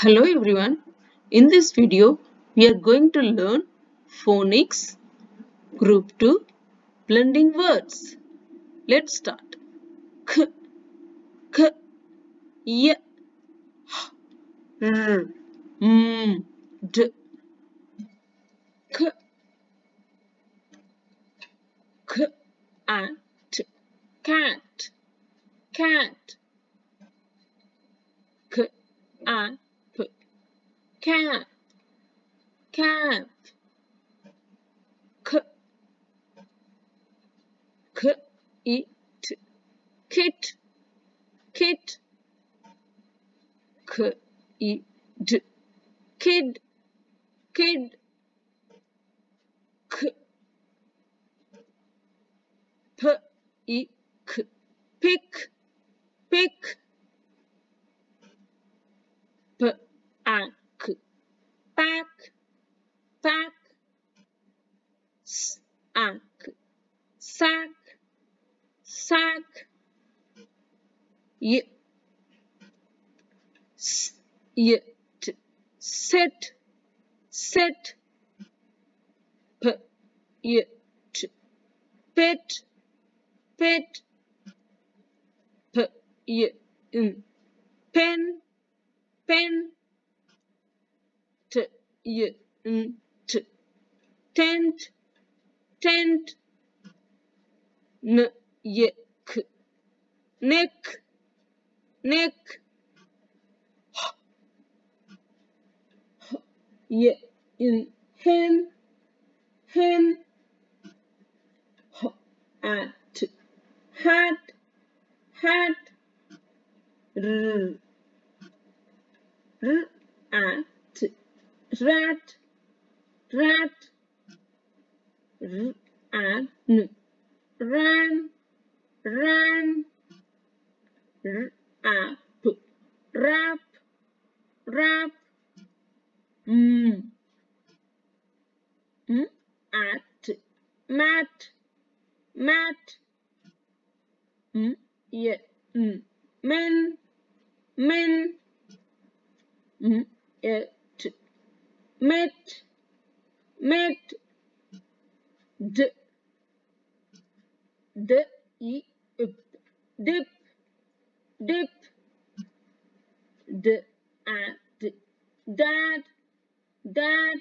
Hello everyone. In this video, we are going to learn phonics group 2 blending words. Let's start. K, k, y, h, r, m, d, k, k, at, cat, cat, k, cap, cap, k, k, it, kit, kit, k, it, kid, kid, k, p, i, k, pick, pick, sack, y, set sit, p, y, t, pit, pit, p, y, n, pin, pin, t, y, n, t, tent, tent, n, y, k, neck, neck, y, in, hen, hen, at, hat, hat, r, r, at, rat, rat, r, an, ran, ran, r, ap, rap, rap, mm, mm, at, mat, mat, mm, y, mm, men, men, mm, it, met, met, d, d, i, up, dip, dip, d, at, dad, dad,